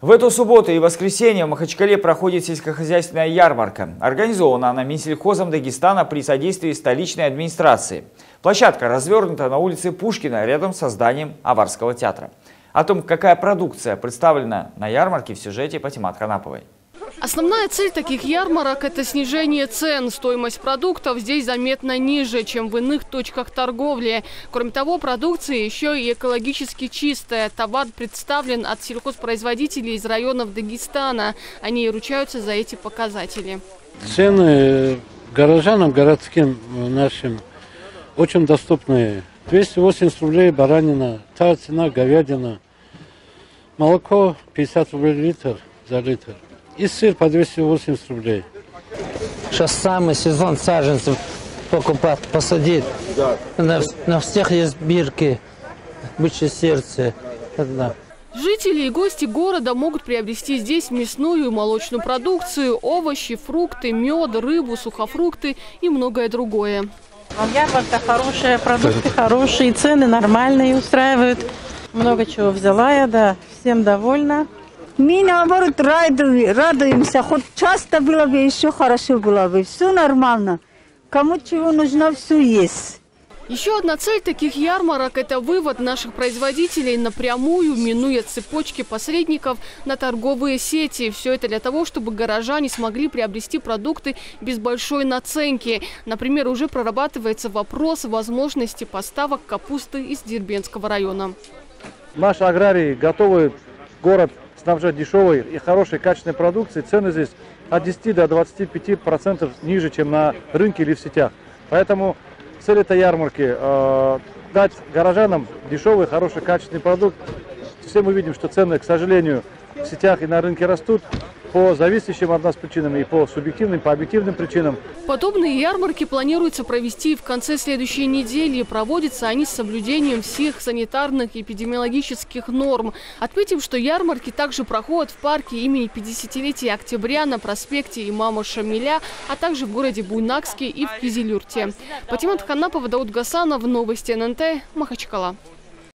В эту субботу и воскресенье в Махачкале проходит сельскохозяйственная ярмарка. Организована она Минсельхозом Дагестана при содействии столичной администрации. Площадка развернута на улице Пушкина рядом с зданием Аварского театра. О том, какая продукция представлена на ярмарке в сюжете Патимат Ханаповой. Основная цель таких ярмарок – это снижение цен. Стоимость продуктов здесь заметно ниже, чем в иных точках торговли. Кроме того, продукция еще и экологически чистая. Товар представлен от сельхозпроизводителей из районов Дагестана. Они ручаются за эти показатели. Цены горожанам, городским нашим, очень доступные. 280 рублей баранина, та цена говядина. Молоко 50 рублей литр за литр. И сыр по 280 рублей. Сейчас самый сезон саженцев покупать, посадить. Да. На, на всех есть бирки, бычье сердце. Да. Жители и гости города могут приобрести здесь мясную и молочную продукцию, овощи, фрукты, мед, рыбу, сухофрукты и многое другое. Ярмарка хорошая, продукты хорошие, цены нормальные устраивают. Много чего взяла я, да, всем довольна. Мы, наоборот, радуемся. Хоть часто было бы, еще хорошо было бы. Все нормально. Кому чего нужно, все есть. Еще одна цель таких ярмарок – это вывод наших производителей напрямую, минуя цепочки посредников на торговые сети. Все это для того, чтобы горожане смогли приобрести продукты без большой наценки. Например, уже прорабатывается вопрос возможности поставок капусты из Дербенского района. Наши аграрии готовы город снабжать дешевой и хорошей качественной продукцией. Цены здесь от 10 до 25 процентов ниже, чем на рынке или в сетях. Поэтому цель этой ярмарки э, дать горожанам дешевый, хороший, качественный продукт. Все мы видим, что цены, к сожалению, в сетях и на рынке растут по зависящим от нас причинам и по субъективным, по объективным причинам. Подобные ярмарки планируется провести в конце следующей недели. Проводятся они с соблюдением всех санитарных и эпидемиологических норм. Отметим, что ярмарки также проходят в парке имени 50-летия октября на проспекте Имама Шамиля, а также в городе Буйнакске и в Кизилюрте. Патимат Ханапова, Дауд Гасанов, Новости ННТ, Махачкала.